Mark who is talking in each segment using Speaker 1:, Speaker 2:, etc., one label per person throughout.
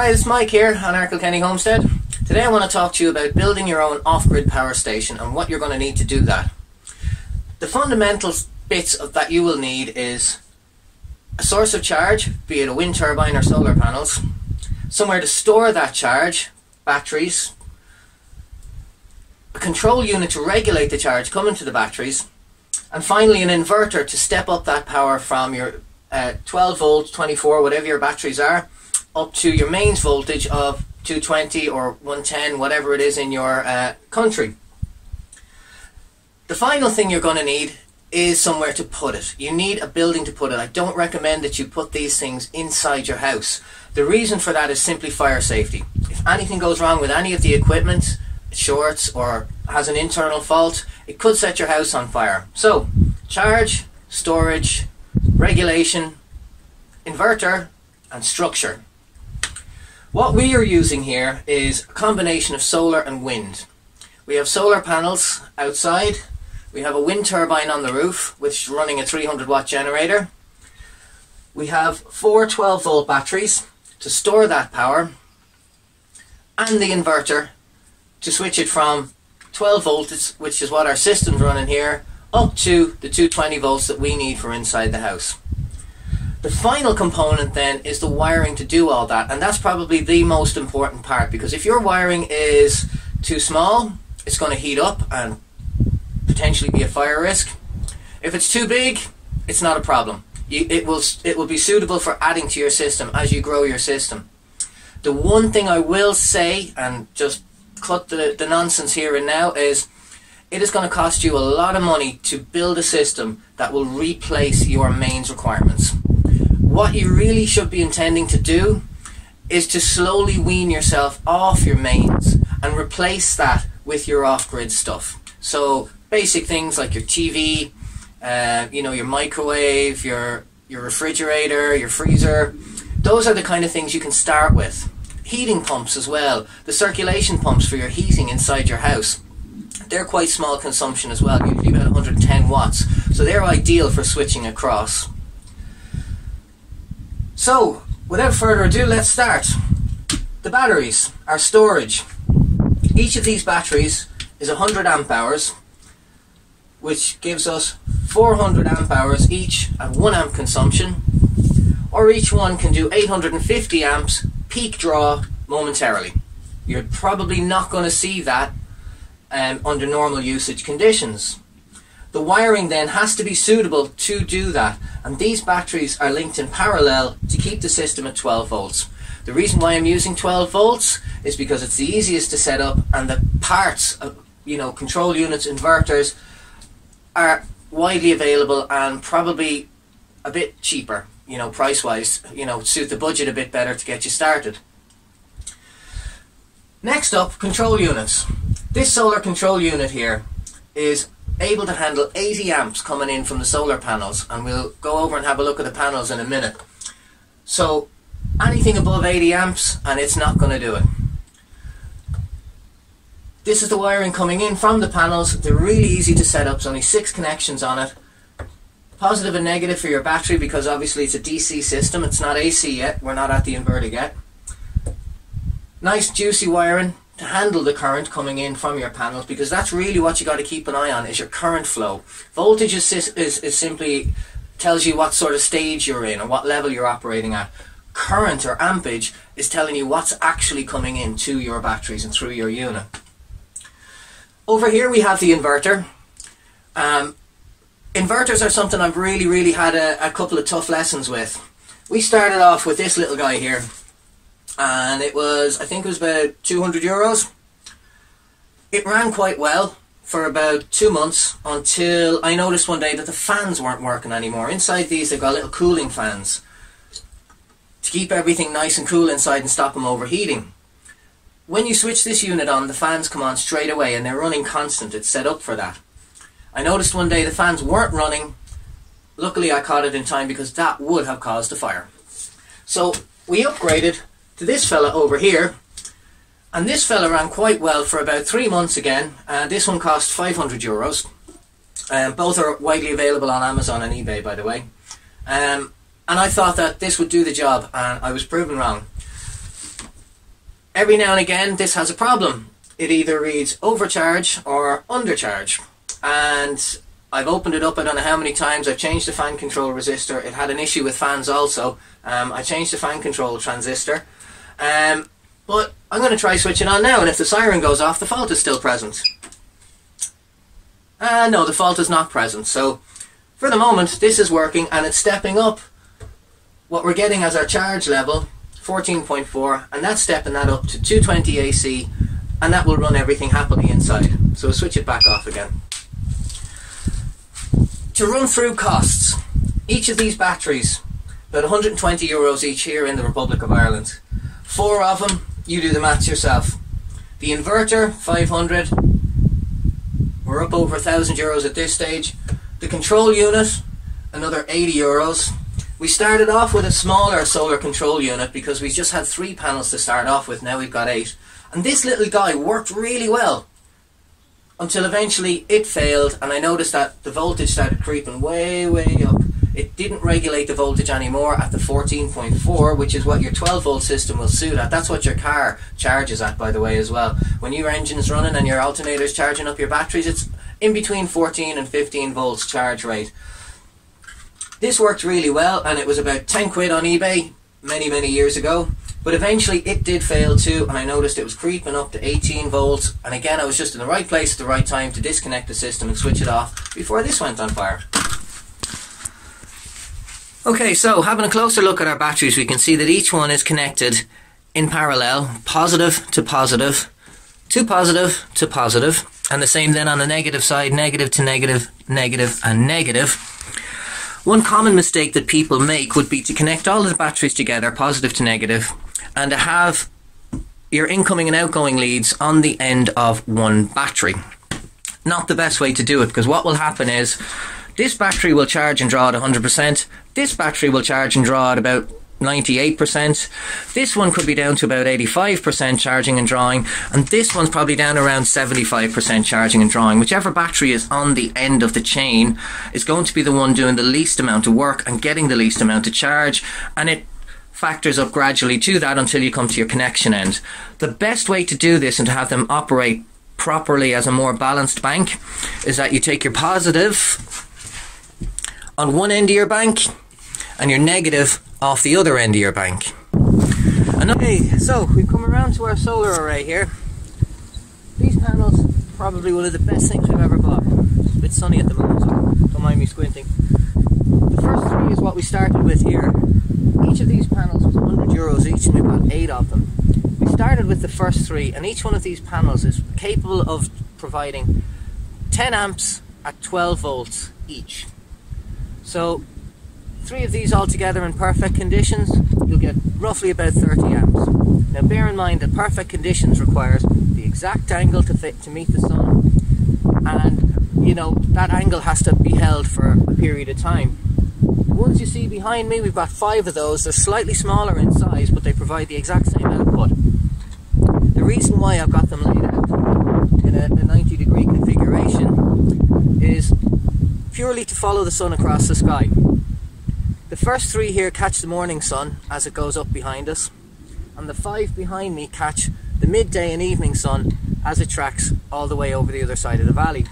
Speaker 1: Hi, it's Mike here on Our Kilkenny Homestead. Today I want to talk to you about building your own off-grid power station and what you're going to need to do that. The fundamental bits of, that you will need is a source of charge, be it a wind turbine or solar panels, somewhere to store that charge, batteries, a control unit to regulate the charge coming to the batteries, and finally an inverter to step up that power from your uh, 12 volts, 24, whatever your batteries are, up to your mains voltage of 220 or 110, whatever it is in your uh, country. The final thing you're going to need is somewhere to put it. You need a building to put it. I don't recommend that you put these things inside your house. The reason for that is simply fire safety. If anything goes wrong with any of the equipment, shorts or has an internal fault, it could set your house on fire. So, charge, storage, regulation, inverter and structure. What we are using here is a combination of solar and wind. We have solar panels outside, we have a wind turbine on the roof which is running a 300 watt generator. We have four 12 volt batteries to store that power and the inverter to switch it from 12 volts, which is what our system's running here, up to the 220 volts that we need for inside the house. The final component then is the wiring to do all that, and that's probably the most important part because if your wiring is too small, it's going to heat up and potentially be a fire risk. If it's too big, it's not a problem. You, it will it will be suitable for adding to your system as you grow your system. The one thing I will say, and just cut the, the nonsense here and now, is it is going to cost you a lot of money to build a system that will replace your mains requirements what you really should be intending to do is to slowly wean yourself off your mains and replace that with your off-grid stuff. So basic things like your TV, uh, you know, your microwave, your your refrigerator, your freezer. Those are the kind of things you can start with. Heating pumps as well. The circulation pumps for your heating inside your house. They're quite small consumption as well, usually about 110 watts. So they're ideal for switching across. So, without further ado, let's start. The batteries, our storage. Each of these batteries is 100 amp hours, which gives us 400 amp hours each at 1 amp consumption, or each one can do 850 amps peak draw momentarily. You're probably not going to see that um, under normal usage conditions. The wiring then has to be suitable to do that and these batteries are linked in parallel to keep the system at 12 volts. The reason why I'm using 12 volts is because it's the easiest to set up and the parts, of, you know, control units, inverters are widely available and probably a bit cheaper, you know, price wise, you know, suit the budget a bit better to get you started. Next up, control units. This solar control unit here is able to handle 80 amps coming in from the solar panels and we'll go over and have a look at the panels in a minute. So anything above 80 amps and it's not going to do it. This is the wiring coming in from the panels. They're really easy to set up. There's only six connections on it. Positive and negative for your battery because obviously it's a DC system. It's not AC yet. We're not at the inverter yet. Nice juicy wiring handle the current coming in from your panels because that's really what you got to keep an eye on is your current flow. Voltage is, is, is simply tells you what sort of stage you're in or what level you're operating at. Current or ampage is telling you what's actually coming in to your batteries and through your unit. Over here we have the inverter. Um, inverters are something I've really, really had a, a couple of tough lessons with. We started off with this little guy here and it was, I think it was about 200 euros. It ran quite well for about two months until I noticed one day that the fans weren't working anymore. Inside these, they've got little cooling fans to keep everything nice and cool inside and stop them overheating. When you switch this unit on, the fans come on straight away and they're running constant. It's set up for that. I noticed one day the fans weren't running. Luckily, I caught it in time because that would have caused a fire. So we upgraded to this fella over here. And this fella ran quite well for about three months again. Uh, this one cost 500 euros. Um, both are widely available on Amazon and eBay, by the way. Um, and I thought that this would do the job, and I was proven wrong. every now and again this has a problem. It either reads overcharge or undercharge. And I've opened it up, I don't know how many times, I've changed the fan control resistor. It had an issue with fans also. Um, I changed the fan control transistor. Um, but I'm going to try switching on now, and if the siren goes off, the fault is still present. Uh, no, the fault is not present. So, for the moment, this is working, and it's stepping up what we're getting as our charge level, 14.4, and that's stepping that up to 220 AC, and that will run everything happily inside. So we'll switch it back off again. To run through costs, each of these batteries, about 120 euros each here in the Republic of Ireland. Four of them, you do the maths yourself. The inverter, 500. We're up over 1,000 euros at this stage. The control unit, another 80 euros. We started off with a smaller solar control unit because we just had three panels to start off with, now we've got eight. And this little guy worked really well until eventually it failed and I noticed that the voltage started creeping way, way up. Didn't regulate the voltage anymore at the 14.4, which is what your 12 volt system will suit at. That's what your car charges at, by the way, as well. When your engine's running and your alternator's charging up your batteries, it's in between 14 and 15 volts charge rate. This worked really well, and it was about 10 quid on eBay many, many years ago. But eventually it did fail too, and I noticed it was creeping up to 18 volts. And again, I was just in the right place at the right time to disconnect the system and switch it off before this went on fire. Okay, so having a closer look at our batteries, we can see that each one is connected in parallel, positive to positive, to positive to positive, and the same then on the negative side, negative to negative, negative and negative. One common mistake that people make would be to connect all the batteries together, positive to negative, and to have your incoming and outgoing leads on the end of one battery. Not the best way to do it because what will happen is this battery will charge and draw at 100%, this battery will charge and draw at about 98%. This one could be down to about 85% charging and drawing, and this one's probably down around 75% charging and drawing. Whichever battery is on the end of the chain is going to be the one doing the least amount of work and getting the least amount of charge, and it factors up gradually to that until you come to your connection end. The best way to do this and to have them operate properly as a more balanced bank is that you take your positive on one end of your bank and your negative off the other end of your bank. Okay, so we've come around to our solar array here. These panels, probably one of the best things we've ever bought. It's a bit sunny at the moment, so don't mind me squinting. The first three is what we started with here. Each of these panels was 100 euros each, and we bought eight of them. We started with the first three, and each one of these panels is capable of providing 10 amps at 12 volts each. So three of these all together in perfect conditions, you'll get roughly about 30 amps. Now bear in mind that perfect conditions requires the exact angle to fit to meet the sun and you know that angle has to be held for a period of time. The ones you see behind me, we've got five of those. They're slightly smaller in size, but they provide the exact same output. The reason why I've got them laid out in a, a 90 degree configuration is purely to follow the sun across the sky. The first three here catch the morning sun as it goes up behind us, and the five behind me catch the midday and evening sun as it tracks all the way over the other side of the valley.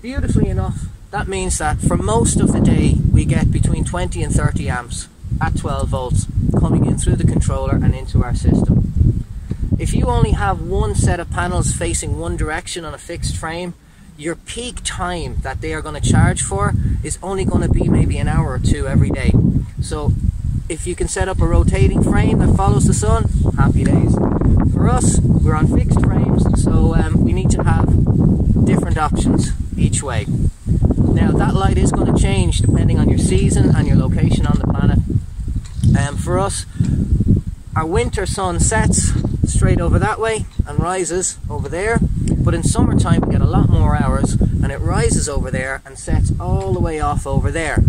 Speaker 1: Beautifully enough, that means that for most of the day we get between 20 and 30 amps at 12 volts coming in through the controller and into our system. If you only have one set of panels facing one direction on a fixed frame, your peak time that they are going to charge for is only going to be maybe an hour or two every day. So if you can set up a rotating frame that follows the sun, happy days. For us, we're on fixed frames, so um, we need to have different options each way. Now that light is going to change depending on your season and your location on the planet. Um, for us, our winter sun sets straight over that way and rises over there. But in summertime we get a lot more hours and it rises over there and sets all the way off over there.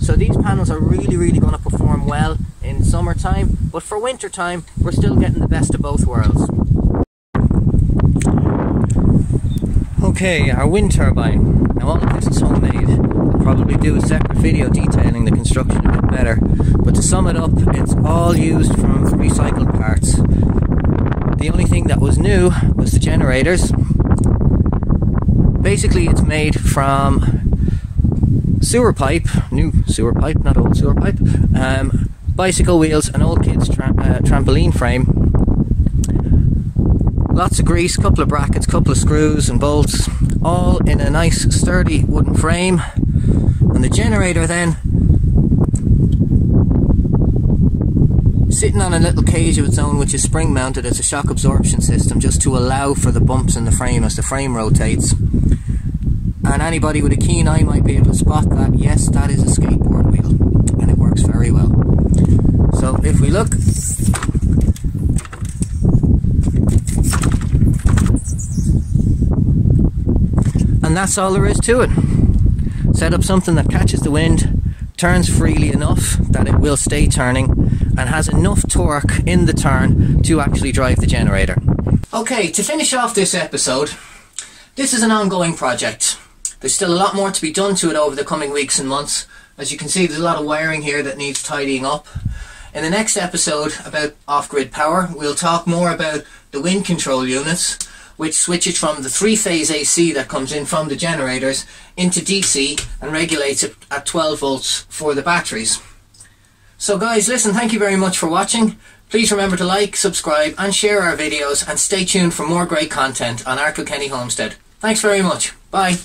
Speaker 1: So these panels are really, really going to perform well in summertime, but for wintertime we're still getting the best of both worlds. Okay, our wind turbine. Now all of this is homemade. The probably do a separate video detailing the construction a bit better. But to sum it up, it's all used from recycled parts. The only thing that was new was the generators. Basically, it's made from sewer pipe, new sewer pipe, not old sewer pipe, um, bicycle wheels, an old kid's tra uh, trampoline frame. Lots of grease, couple of brackets, couple of screws and bolts, all in a nice sturdy wooden frame. And the generator then sitting on a little cage of its own which is spring mounted as a shock absorption system just to allow for the bumps in the frame as the frame rotates. And anybody with a keen eye might be able to spot that. Yes that is a skateboard wheel and it works very well. So if we look and that's all there is to it. Set up something that catches the wind turns freely enough that it will stay turning and has enough torque in the turn to actually drive the generator. Okay, to finish off this episode, this is an ongoing project. There's still a lot more to be done to it over the coming weeks and months. As you can see, there's a lot of wiring here that needs tidying up. In the next episode about off-grid power, we'll talk more about the wind control units which switches from the three-phase AC that comes in from the generators into DC and regulates it at 12 volts for the batteries. So guys, listen, thank you very much for watching. Please remember to like, subscribe and share our videos and stay tuned for more great content on Our Kilkenny Homestead. Thanks very much. Bye.